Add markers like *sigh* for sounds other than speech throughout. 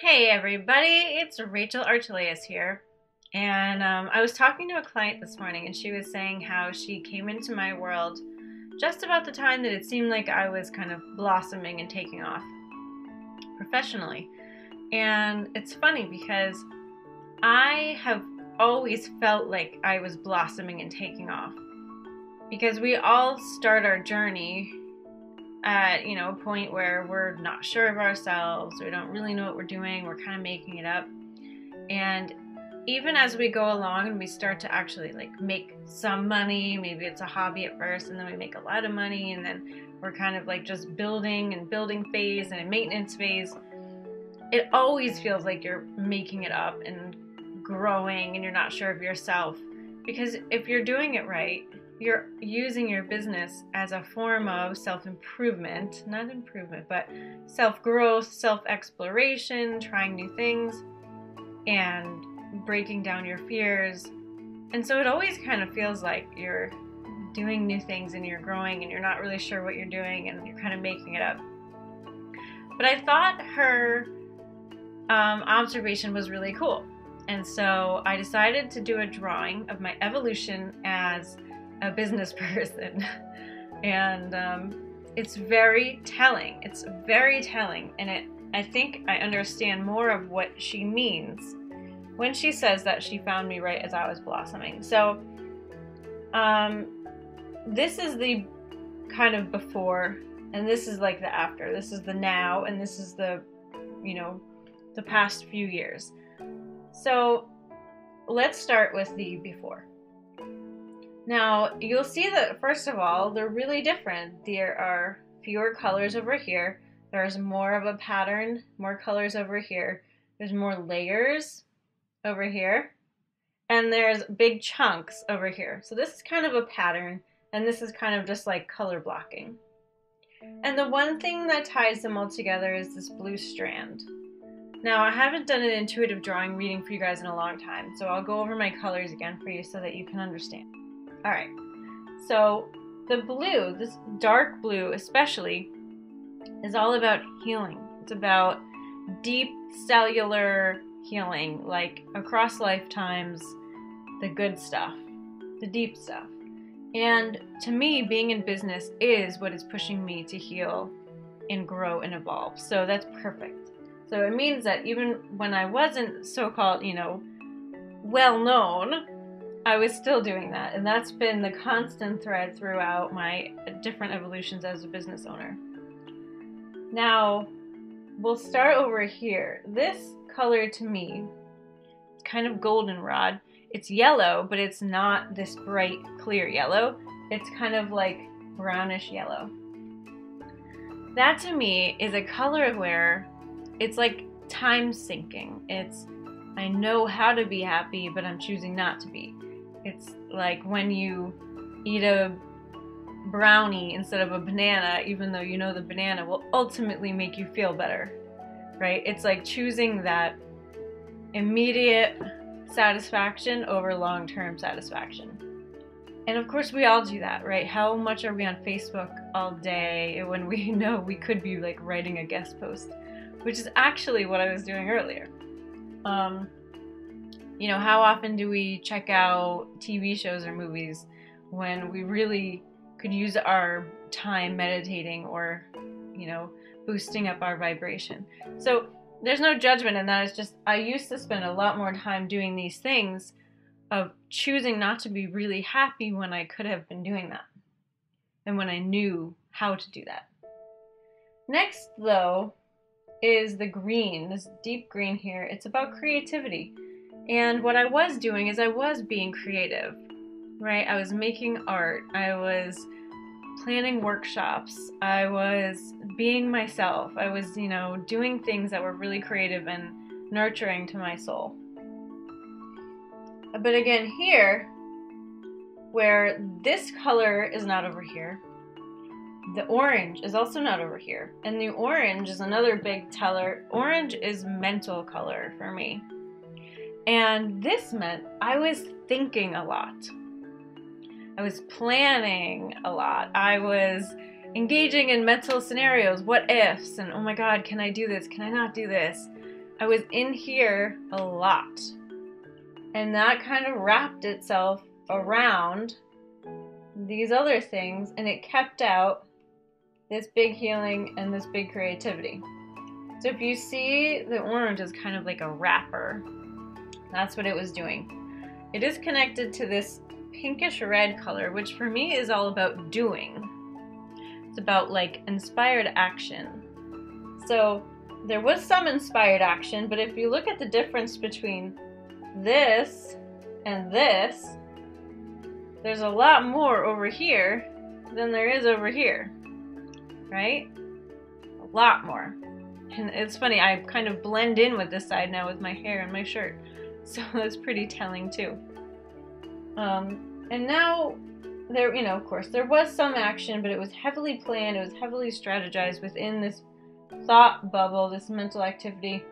Hey everybody, it's Rachel Archelaus here. And um, I was talking to a client this morning, and she was saying how she came into my world just about the time that it seemed like I was kind of blossoming and taking off professionally. And it's funny because I have always felt like I was blossoming and taking off. Because we all start our journey at you know a point where we're not sure of ourselves we don't really know what we're doing we're kind of making it up. And even as we go along and we start to actually like make some money maybe it's a hobby at first and then we make a lot of money and then we're kind of like just building and building phase and a maintenance phase it always feels like you're making it up and growing and you're not sure of yourself. Because if you're doing it right you're using your business as a form of self improvement, not improvement, but self growth, self exploration, trying new things, and breaking down your fears. And so it always kind of feels like you're doing new things and you're growing and you're not really sure what you're doing and you're kind of making it up. But I thought her um, observation was really cool. And so I decided to do a drawing of my evolution as a business *laughs* person. and um, it's very telling. It's very telling. And it, I think I understand more of what she means when she says that she found me right as I was blossoming. So, um, this is the kind of before, and this is like the after. This is the now, and this is the, you know, the past few years. So, let's start with the before. Now, you'll see that, first of all, they're really different. There are fewer colors over here. There's more of a pattern, more colors over here. There's more layers over here. And there's big chunks over here. So this is kind of a pattern, and this is kind of just like color blocking. And the one thing that ties them all together is this blue strand. Now, I haven't done an intuitive drawing reading for you guys in a long time, so I'll go over my colors again for you so that you can understand. All right. So the blue, this dark blue especially, is all about healing. It's about deep cellular healing, like across lifetimes, the good stuff, the deep stuff. And to me, being in business is what is pushing me to heal and grow and evolve. So that's perfect. So it means that even when I wasn't so called, you know, well known, I was still doing that, and that's been the constant thread throughout my different evolutions as a business owner. Now, we'll start over here. This color to me, it's kind of goldenrod. It's yellow, but it's not this bright, clear yellow. It's kind of like brownish yellow. That to me is a color where it's like time sinking. It's I know how to be happy, but I'm choosing not to be. It's like when you eat a brownie instead of a banana, even though you know the banana will ultimately make you feel better, right? It's like choosing that immediate satisfaction over long term satisfaction. And of course, we all do that, right? How much are we on Facebook all day *laughs* when we know we could be like writing a guest post, which is actually what I was doing earlier. Um, you know, how often do we check out TV shows or movies when we really could use our time meditating or, you know, boosting up our vibration? So there's no judgment in that. It's just I used to spend a lot more time doing these things of choosing not to be really happy when I could have been doing that and when I knew how to do that. Next, though, is the green, this deep green here. It's about creativity. And what I was doing is I was being creative, right? I was making art, I was planning workshops, I was being myself, I was, you know, doing things that were really creative and nurturing to my soul. But again, here, where this color is not over here, the orange is also not over here. And the orange is another big teller. Orange is mental color for me. And this meant I was thinking a lot. I was planning a lot. I was engaging in mental scenarios, what ifs, and oh my god, can I do this? Can I not do this? I was in here a lot. And that kind of wrapped itself around these other things and it kept out this big healing and this big creativity. So if you see the orange is kind of like a wrapper, that's what it was doing. It is connected to this pinkish red color, which for me is all about doing. It's about like inspired action. So there was some inspired action, but if you look at the difference between this and this, there's a lot more over here than there is over here, right? A lot more. And it's funny, I kind of blend in with this side now with my hair and my shirt. So *laughs* that's pretty telling too. Um, and now there, you know, of course, there was some action, but it was heavily planned, it was heavily strategized within this thought bubble, this mental activity.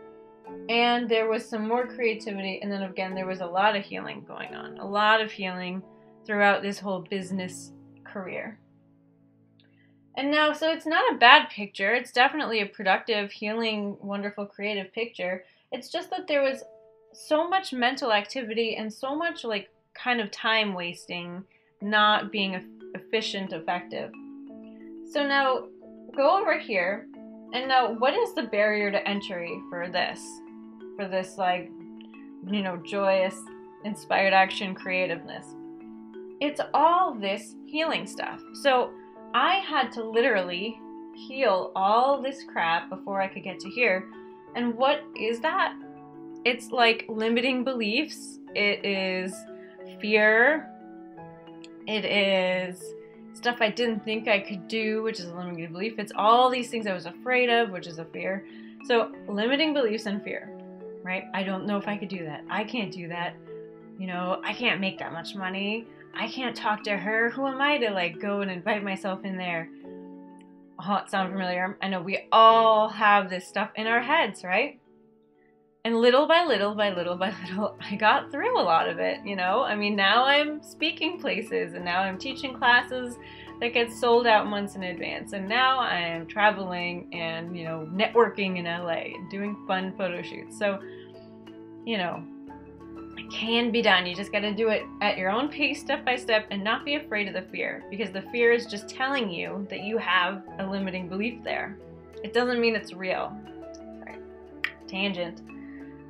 And there was some more creativity, and then again, there was a lot of healing going on, a lot of healing throughout this whole business career. And now, so it's not a bad picture. It's definitely a productive, healing, wonderful, creative picture. It's just that there was so much mental activity and so much like kind of time wasting, not being efficient, effective. So now go over here and now what is the barrier to entry for this? For this like, you know, joyous, inspired action creativeness it's all this healing stuff. So I had to literally heal all this crap before I could get to here. And what is that? It's like limiting beliefs, it is fear, it is stuff I didn't think I could do, which is a limiting belief. It's all these things I was afraid of, which is a fear. So, limiting beliefs and fear, right? I don't know if I could do that. I can't do that. You know, I can't make that much money. I can't talk to her. Who am I to like go and invite myself in there? Oh, it sound familiar? I know we all have this stuff in our heads, right? And little by little by little by *laughs* little, I got through a lot of it, you know? I mean, now I'm speaking places and now I'm teaching classes that get sold out months in advance. And now I'm traveling and, you know, networking in LA and doing fun photo shoots. So, you know, it can be done. You just got to do it at your own pace, step by step, and not be afraid of the fear because the fear is just telling you that you have a limiting belief there. It doesn't mean it's real. Tangent.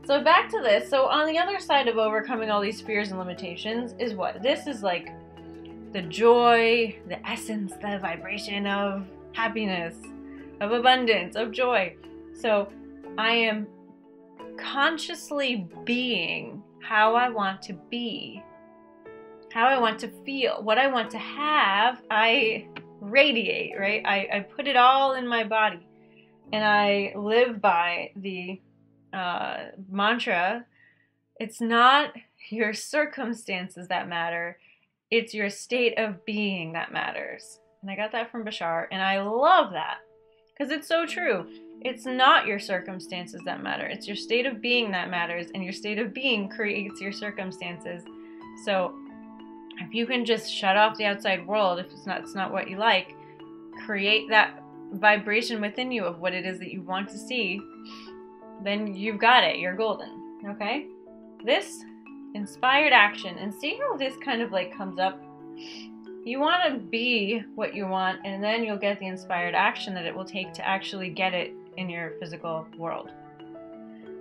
So back to this. So on the other side of overcoming all these fears and limitations is what? This is like the joy, the essence, the vibration of happiness, of abundance, of joy. So I am consciously being how I want to be, how I want to feel, what I want to have, I radiate, right? I, I put it all in my body. And I live by the uh, mantra it's not your circumstances that matter, it's your state of being that matters. And I got that from Bashar, and I love that because it's so true. It's not your circumstances that matter. It's your state of being that matters, and your state of being creates your circumstances. So, if you can just shut off the outside world, if it's not, it's not what you like, create that vibration within you of what it is that you want to see, then you've got it. You're golden. Okay? This inspired action, and see how this kind of like comes up you want to be what you want, and then you'll get the inspired action that it will take to actually get it in your physical world.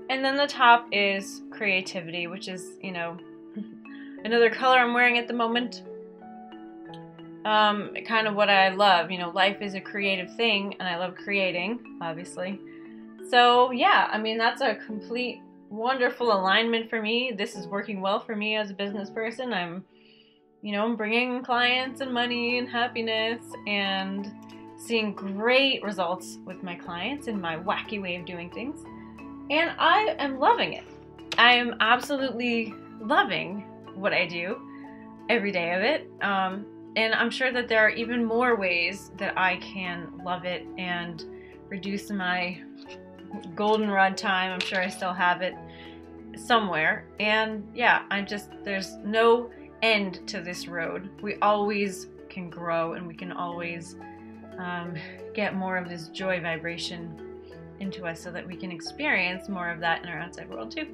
And then the top is creativity, which is, you know, *laughs* another color I'm wearing at the moment. Um, kind of what I love. You know, life is a creative thing, and I love creating, obviously. So, yeah, I mean, that's a complete wonderful alignment for me. This is working well for me as a business person. I'm, you know, I'm bringing clients and money and happiness and seeing great results with my clients and my wacky way of doing things. And I am loving it. I am absolutely loving what I do every day of it. Um, and I'm sure that there are even more ways that I can love it and reduce my goldenrod time. I'm sure I still have it somewhere. And yeah, I'm just, there's no end to this road. We always can grow and we can always um, get more of this joy vibration into us so that we can experience more of that in our outside world too.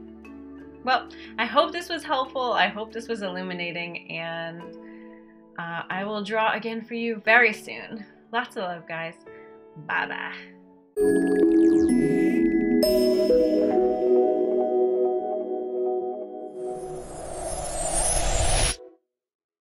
Well, I hope this was helpful. I hope this was illuminating, and uh, I will draw again for you very soon. Lots of love, guys. Bye bye.